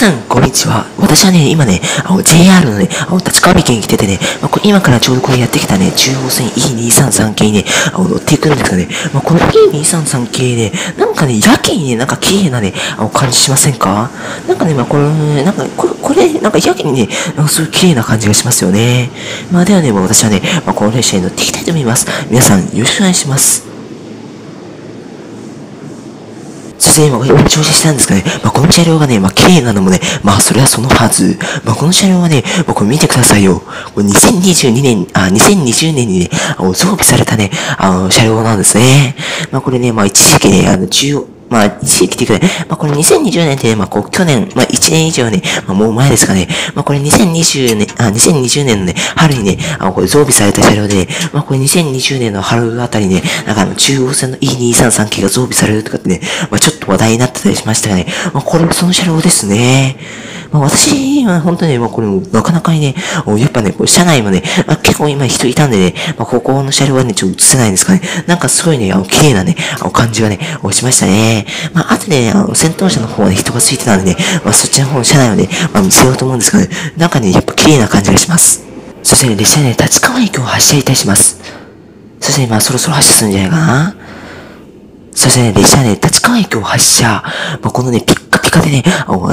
さん、こんにちは。私はね、今ね、JR のね、あの立川駅に来ててね、まあ、今からちょうどこれやってきたね、中央線 E233 系にね、あの乗っていくんですがね、まあ、この E233 系ね、なんかね、やけにね、なんか綺麗なね、あの感じしませんか？なんかね、まあ、これ、なんか、これ、これ、なんかやけにね、なんかすごい綺麗な感じがしますよね。まあ、ではね、もう私はね、まあ、この列車に乗っていきたいと思います。皆さん、よろしくお願いします。で今、今調子したんですかね。まあ、この車両がね、まあ、綺麗なのもね、まあ、それはそのはず。まあ、この車両はね、僕、見てくださいよ。これ2022年、あ、2020年にね、あの装備されたね、あの、車両なんですね。まあ、これね、まあ、一時期ね、あの、中央、まあ、一時期っていうかね、まあ、これ2020年って、まあ、こう、去年、まあ、1年以上ね、まあ、もう前ですかね、まあ、これ2020年、あ、2020年のね、春にね、あの、これ増備された車両で、まあ、これ2020年の春あたりね、なんかあの、中央線の E233 系が増備されるとかってね、まあ、ちょっと話題になってたりしましたがね、まあ、これもその車両ですね。まあ、私は本当にね、まあ、これもなかなかにね、やっぱね、こう車内もね、あ、結構今人いたんでね、まあ、ここの車両はね、ちょっと映せないんですかね。なんかすごいね、あの、綺麗なね、あの、感じがね、しましたね。まあ、あとね、あの、先頭車の方はね、人がついてたんでね、まあ、そっちの方の車内をね、まあ、見せようと思うんですけどね、なんかね、やっぱ綺麗な感じがします。そしてね、列車ね、立川駅を発車いたします。そしてね、まあ、そろそろ発車するんじゃないかな。そしてね、列車ね、立川駅を発車。まあ、このね、ピッカピカでね、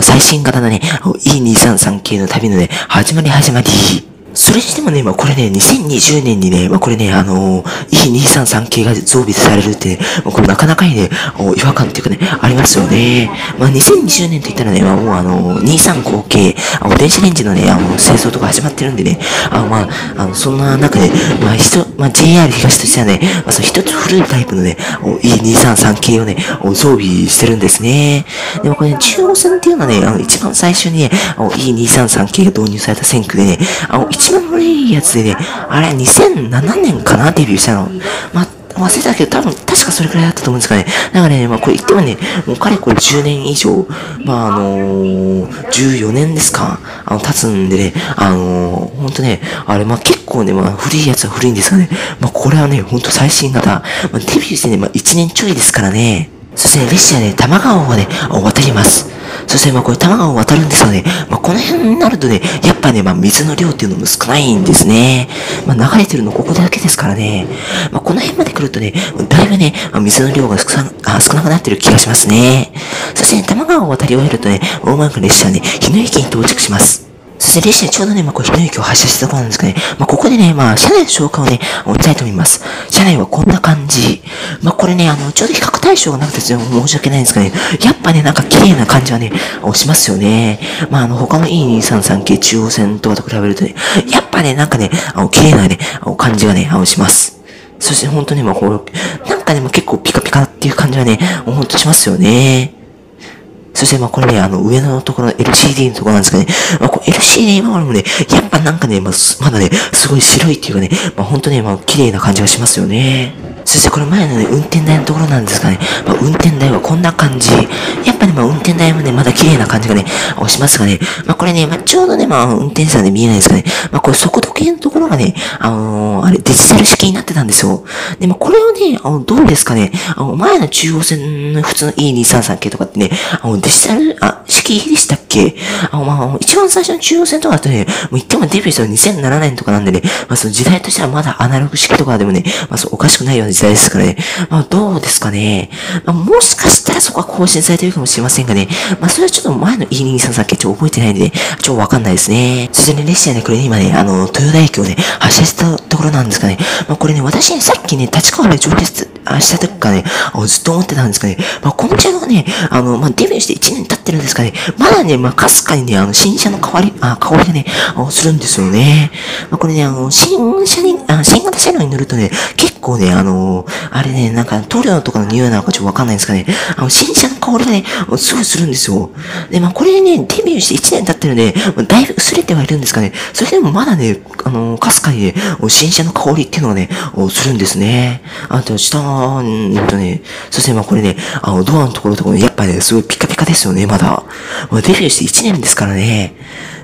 最新型のね、E233 系の旅のね、始まり始まり。それにしてもね、まあ、これね、2020年にね、まあ、これね、あのー、E233 系が増備されるって、ね、まあ、これなかなかにね、違和感っていうかね、ありますよね。まあ、2020年と言ったらね、まあ、もうあのー、235系、あの、電子レンジのね、あの、製造とか始まってるんでね、あ、まあ、あの、そんな中で、まあ、人、まあ、JR 東としてはね、まあ、その一つ古いタイプのね、E233 系をね、増備してるんですね。でもこれね、中央線っていうのはね、あの、一番最初にね、E233 系が導入された線区でね、あの、番古いやつでね、あれ、2007年かな？デビューしたの。まあ、忘れたけど、多分、確かそれくらいだったと思うんですかね。だからね、まあ、これ言ってもね、もうかれこれ10年以上、まあ、あのー、14年ですか？あの、経つんでね、あのー、ほんとね、あれ、まあ、結構ね、まあ、古いやつは古いんですがね、まあ、これはね、ほんと最新型、まあ、デビューしてね、まあ、1年ちょいですからね。そして、ね、列車ね、玉川をね、渡ります。そして、まあ、これ、玉川を渡るんですよね、まあ、この辺になるとね、やっぱね、まあ、水の量っていうのも少ないんですね。まあ、流れてるのここだけですからね。まあ、この辺まで来るとね、だいぶね、水の量が少な少なくなってる気がしますね。そして、ね、玉川を渡り終えるとね、大間区列車はね、日野駅に到着します。そして列車ちょうどね、まあ、こう、日野駅を発車したところなんですけどね、まあ、ここでね、まあ、車内の紹介をね、お伝えと思います。車内はこんな感じ。まあ、これね、あの、ちょうど比較対象がなくて申し訳ないんですがね、やっぱね、なんか綺麗な感じはね、しますよね。まあ、あの、他の E233 系中央線とかと比べるとね、やっぱね、なんかね、あの、綺麗なね、あの感じがね、あの、します。そして本当にまあ、こう、なんかね、も結構ピカピカっていう感じはね、ほんとしますよね。そして、まあ、これね、あの、上のところの LCD のところなんですけどね、まあ、こう LCD 今までもね、やっぱなんかね、まあ、まだね、すごい白いっていうかね、まあ、本当ね、まあ、綺麗な感じがしますよね。そしてこれ前のね、運転台のところなんですがね、まあ、運転台はこんな感じ。やっぱね、まあ、運転台もね、まだ綺麗な感じがね、しますがね、まあ、これね、まあ、ちょうどね、まあ、運転手さんで見えないですかね、まあ、これ速度計のところがね、あのー、あれ、デジタル式になってたんですよ。でも、これをね、あの、どうですかね、あの、前の中央線の普通の E233 系とかってね、あの、デジタル、あ、式でしたっけあの、まあ、一番最初の中央線とかだとね、もう言ってもデビューしたの2007年とかなんでね、まあ、その時代としてはまだアナログ式とかでもね、まあ、そう、おかしくないような時代ですからね。まあ、どうですかね。まあ、もしかしたらそこは更新されてるかもしれませんがね。まあ、それはちょっと前の E233 系ちょっと覚えてないんでね、ちょっとわかんないですね。そしてね、列車ね、これね、今ね、あの、豊田駅をね、発車したところなんですかね。まあ、これね、私ね、さっきね、立川で上越した時からね、ずっと思ってたんですかね。まあ、この車がね、あの、まあ、デビューして1年経ってるんですかね。まだね、まあ、まあかすかにね、あの、新車の香り、あ、香りがね、するんですよね。まあ、これね、あの、新車に、あ新型車両に乗るとね、結構ね、あの、あれね、なんか、塗料とかの匂いなのかちょっとわかんないんですかね。あの、新車の香りがね、すごいするんですよ。で、まあ、これでね、デビューして1年経ってるんで、だいぶ薄れてはいるんですかね。それでもまだね、あの、かすかにね、新車の香りっていうのがね、するんですね。あと、下、うんとね、そしてまあこれね、あの、ドアのところとかね、やっぱね、すごいピカピカですよね、まだ。まあ、デビューして1年ですからね。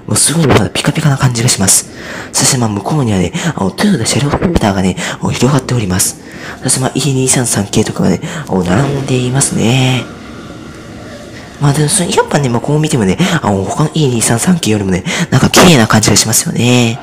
もうすごいまだピカピカな感じがします。そしてまあ向こうにはね、あの、トヨタ車両フィルターがね、広がっております。そしてまあ E233 系とかがね、並んでいますね。まあでも、やっぱね、まあこう見てもね、あの、他の E233 系よりもね、なんか綺麗な感じがしますよね。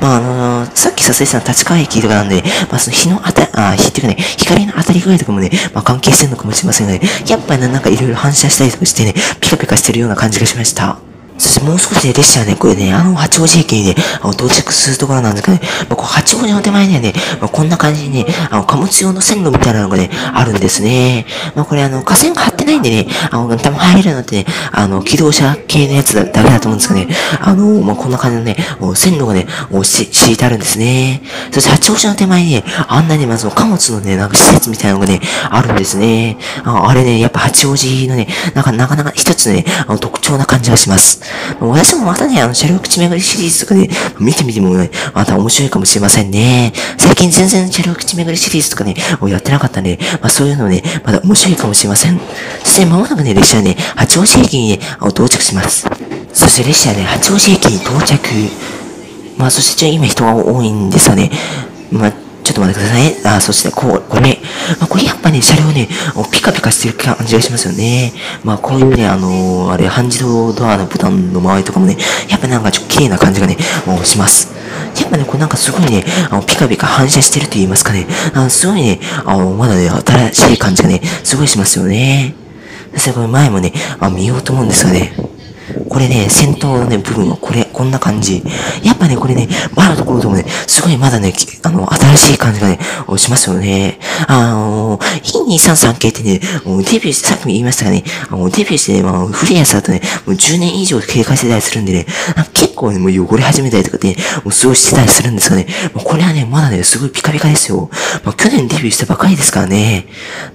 まあ、あのー、さっき撮影した立川駅とかなんで、まあ、その日の当たり、あ、日っていうかね、光の当たり具合とかもね、まあ、関係してるのかもしれませんがね、やっぱり、なんかいろいろ反射したりとかしてね、ピカピカしてるような感じがしました。そしてもう少しで列車はね、これね、あの、八王子駅にね、あの、到着するところなんですけどね、まあ、こう八王子の手前にはね、まあ、こんな感じにね、あの、貨物用の線路みたいなのがね、あるんですね。まあ、これあの、架線が張ってないんでね、あの、多分入れるのってね、あの、機動車系のやつだだけだと思うんですけどね、あの、まあ、こんな感じのね、線路がね、敷いてあるんですね。そして八王子の手前にね、あんなにまず貨物のね、なんか施設みたいなのがね、あるんですね。ああれね、やっぱ八王子のね、なんかなかなか一つね、あの、特徴な感じがします。私もまたね、あの、車両口巡りシリーズとかで、見てみてもね、また面白いかもしれませんね。最近全然車両口巡りシリーズとかね、やってなかったんで、まあそういうのね、まだ面白いかもしれません。そして間もなくね、列車はね、八王子駅にね、到着します。そして列車はね、八王子駅に到着。まあそして今人が多いんですよね。まあちょっと待ってくださいね。あ、そして、こう、これね、まあ、これやっぱね、車両ね、ピカピカしてる感じがしますよね。まあ、こういうね、あのー、あれ、半自動ドアのボタンの周りとかもね、やっぱなんかちょっと綺麗な感じがね、もうします。やっぱね、こうなんかすごいね、あの、ピカピカ反射してると言いますかね、あの、すごいね、あの、まだね、新しい感じがね、すごいしますよね。そしてこれ前もね、あ見ようと思うんですがね、これね、先頭のね、部分はこれ、こんな感じ。やっぱね、これね、前のところでもね、すごいまだね、あの、新しい感じがね、しますよね。あの、E233 系ってね、もうデビューして、さっきも言いましたがね、あの、デビューしてね、まあ、フリーアンスだとね、もう10年以上経過してたりするんでね、結構ね、もう汚れ始めたりとかね、もうすごいしてたりするんですがね、もうこれはね、まだね、すごいピカピカですよ。まあ、去年デビューしたばかりですからね。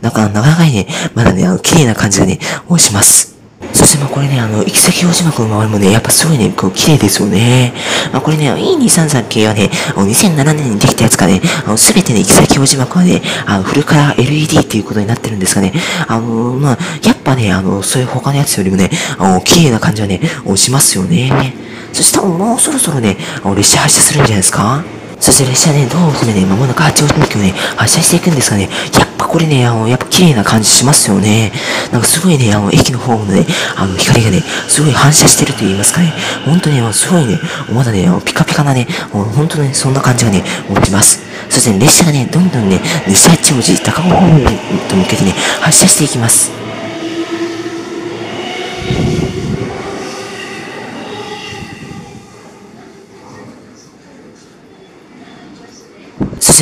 だから、なかなかね、まだね、あの、綺麗な感じがね、します。そしてまあこれね、あの、行き先表示幕の周りもね、やっぱすごいね、こう、綺麗ですよね。まあこれね、E233 系はね、2007年にできたやつかね、あの、すべてね、行き先表示幕はね、あの、フルカラー LED っていうことになってるんですがね、あの、まあ、やっぱね、あの、そういう他のやつよりもね、あの、綺麗な感じはね、しますよね。そして多分もうそろそろね、列車発車するんじゃないですかそして列車ね、どうもね、まもなく八王子駅をね、発車していくんですがね、やっこれね、あの、やっぱ綺麗な感じしますよね。なんかすごいね、あの、駅の方のね、あの、光がね、すごい反射してると言いますかね、本当に、すごいね、まだね、ピカピカなね、本当ね、そんな感じがね、持ちます。そして、ね、列車がね、どんどんね、西八王子、高尾方面と向けてね、発車していきます。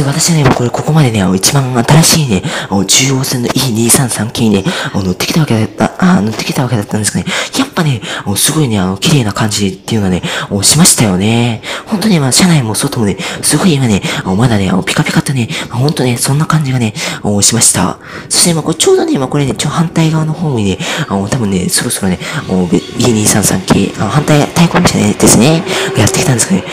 私はね、これ、ここまでね、一番新しいね、中央線の E233 系にね、乗ってきたわけだった、あ、乗ってきたわけだったんですけどね、やっぱね、すごいね、あの、綺麗な感じっていうのはね、しましたよね。本当に、まあ、車内も外もね、すごい今ね、まだね、ピカピカとね、本当ね、そんな感じがね、しました。そして、まあ、これちょうどね、まあ、これね、ちょ、反対側の方にね、あの、多分ね、そろそろね、E233 系、反対、対向車ね、ですね、やってきたんですけどね、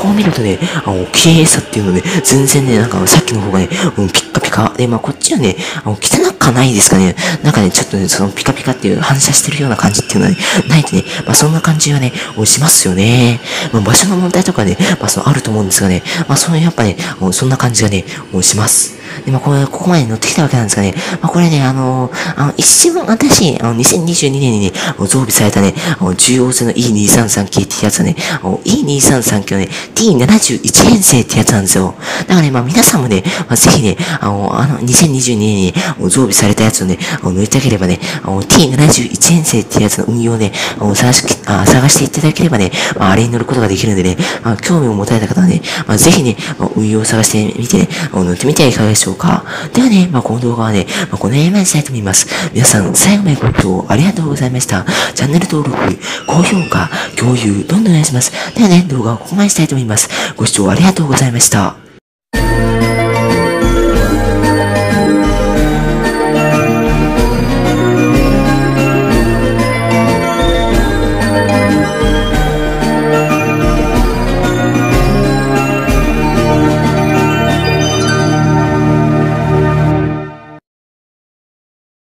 こう見るとね、あの、綺麗さっていうのね、全然ね、なんかさっきの方がね、うん、ピッカピカ。で、まあこっちはね、あの、汚くはないですかね。なんかね、ちょっとね、そのピカピカっていう反射してるような感じっていうのはね、ないとね、まあそんな感じはね、しますよね。まあ場所の問題とかね、まあそのあると思うんですがね、まあそのやっぱね、そんな感じがね、します。で、まあ、これ、ここまで乗ってきたわけなんですがね、まあ、これね、あのー、あの、一番新しい、あの、2022年にね、増備されたね、あの、中央線の E233 系ってやつはね、あの、E233 系のね、T71 編成ってやつなんですよ。だからね、まあ、皆さんもね、まあ、ぜひね、あの、あの、2022年に増備されたやつをね、乗りたければね、T71 編成ってやつの運用をね、探し、あ探していただければね、まあ、あれに乗ることができるんでね、まあ、興味を持たれた方はね、まあ、ぜひね、運用を探してみてね、乗ってみてはいかがでしょうか。ではね、まあ、この動画はね、まあ、この辺までしたいと思います。皆さん、最後までご視聴ありがとうございました。チャンネル登録、高評価、共有、どんどんお願いします。ではね、動画をここまでしたいと思います。ご視聴ありがとうございました。